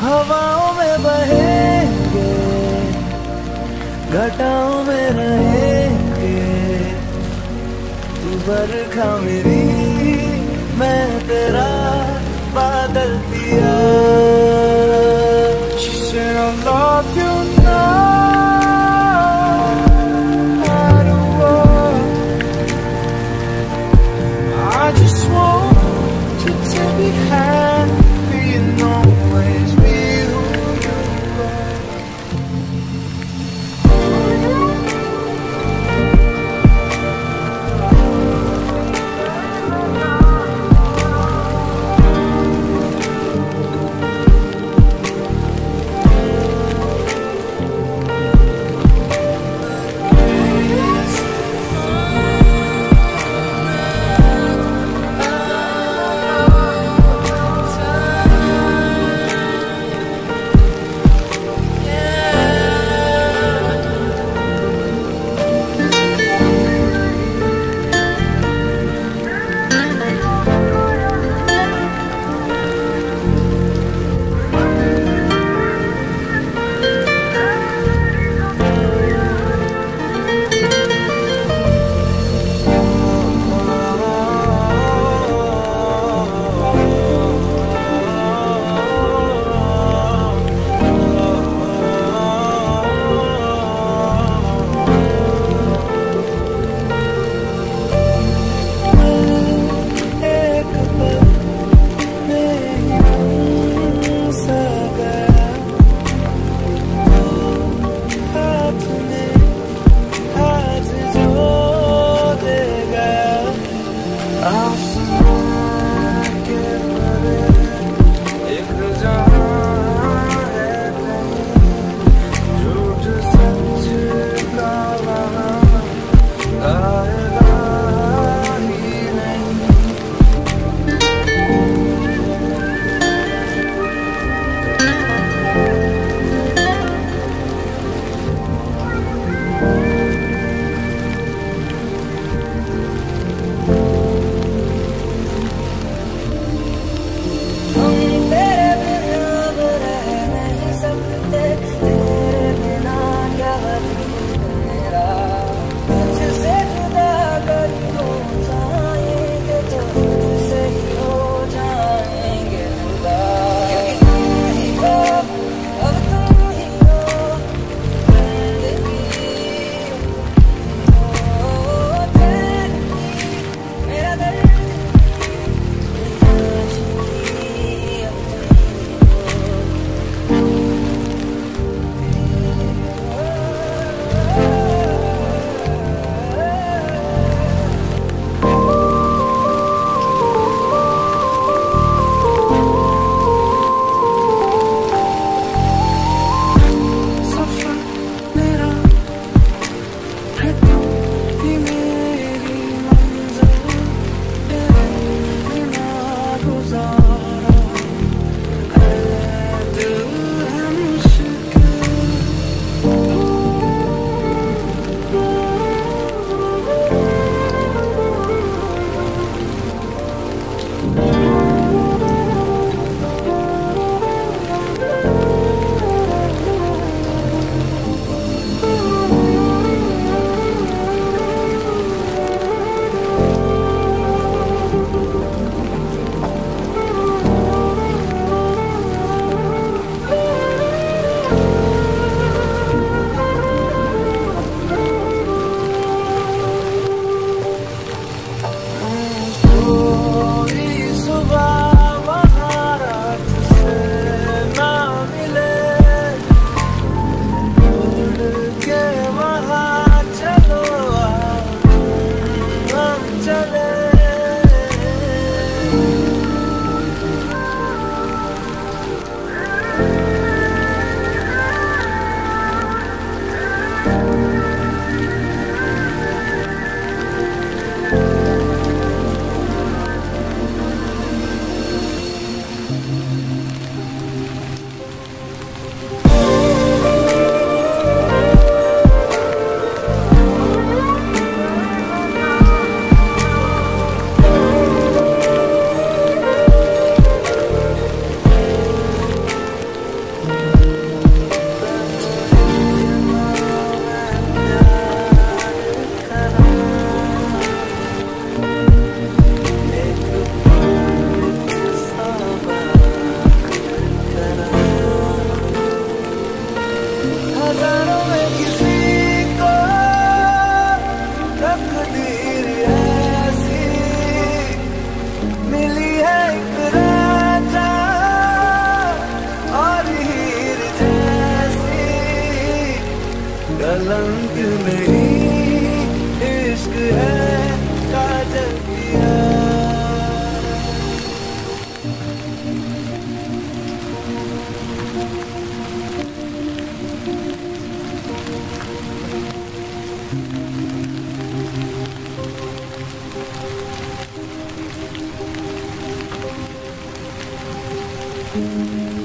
हवाओं में बहेंगे, घटाओं में रहेंगे। तू बरखा मेरी, मैं तेरा बादल दिया love you I don't make you Thank you.